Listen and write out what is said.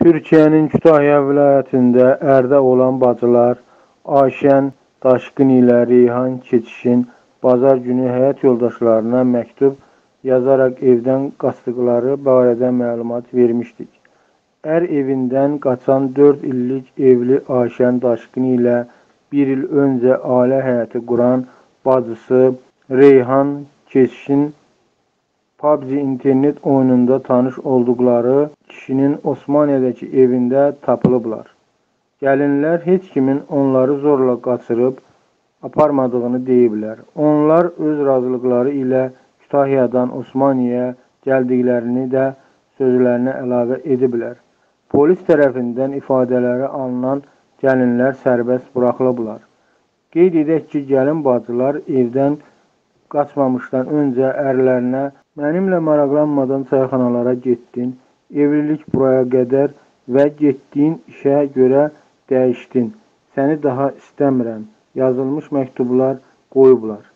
Türkiyənin Kütahya vilayətində ərdə olan bacılar Ayşən Daşqın ilə Reyhan Keçişin bazar günü həyat yoldaşlarına məktub yazaraq evdən qaçdıqları barədə məlumat vermişdik. Ər evindən qaçan 4 illik evli Ayşən Daşqın ilə bir il öncə ailə həyatı quran bacısı Reyhan Keçişin PUBG internet oyununda tanış olduqları kişinin Osmaniyədəki evində tapılıblar. Gəlinlər heç kimin onları zorla qaçırıb aparmadığını deyiblər. Onlar öz razılıqları ilə Kütahyadan Osmaniyəyə gəldiklərini də sözlərinə əlavə ediblər. Polis tərəfindən ifadələri alınan gəlinlər sərbəst buraxılıblar. Qeyd edək ki, gəlin bacılar evdən qaçmamışdan öncə ərlərinə mənimlə maraqlanmadan çayxanalara getdin, evlilik buraya qədər və getdiyin işə görə dəyişdin, səni daha istəmirəm yazılmış məktublar qoyublar.